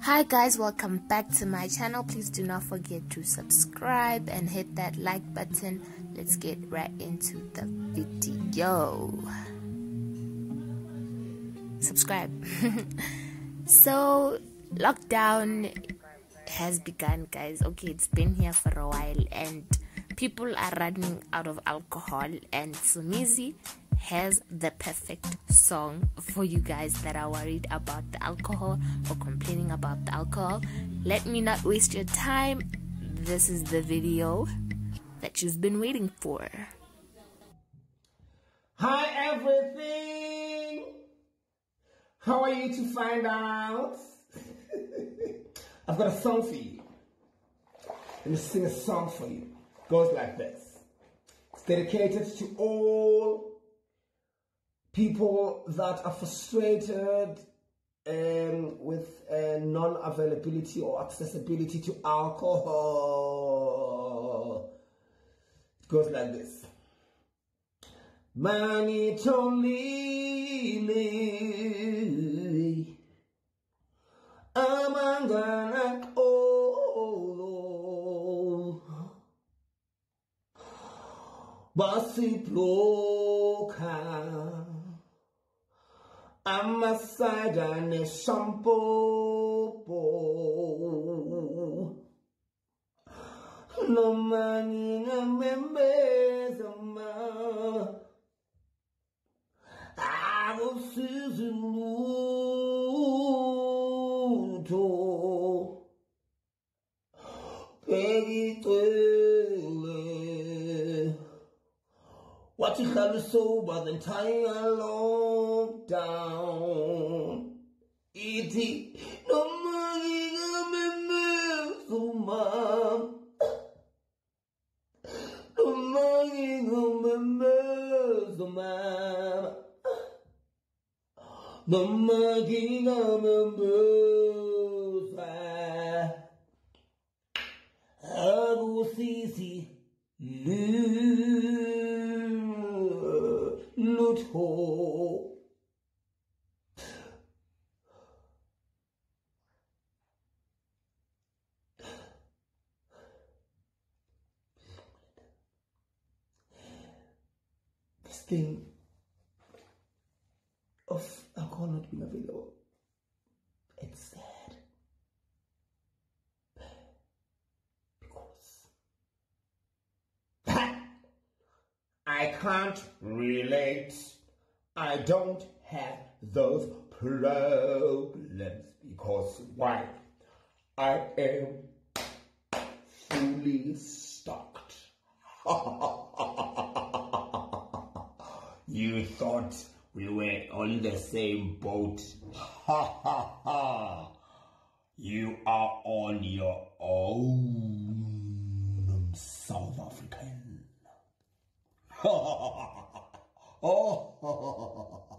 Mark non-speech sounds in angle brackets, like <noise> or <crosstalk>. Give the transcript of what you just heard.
Hi guys, welcome back to my channel. Please do not forget to subscribe and hit that like button. Let's get right into the video. Subscribe. <laughs> so, lockdown has begun, guys. Okay, it's been here for a while and people are running out of alcohol and Somizi has the perfect song for you guys that are worried about the alcohol or complaining about the alcohol. Let me not waste your time. This is the video that you've been waiting for. Hi, everything. How are you to find out? <laughs> I've got a song for you. Let me sing a song for you. It Goes like this. It's dedicated to all people that are frustrated um, with uh, non-availability or accessibility to alcohol. It goes like this. Manitolili Amangana oh Basiploka amasada neshampopo noma ngingamembeza ma akusizi lutho bhekicele wathi hlala sober the entire lockdown ithi noma ngingamemezuma noma ngingamemezuma noma ngingamemeza akusisi this thing of alcohol not being available it's sad because <laughs> I can't relate. I don't have those problems because why? I am fully stocked. <laughs> you thought we were on the same boat. <laughs> You are on your own, South African. <laughs> ああ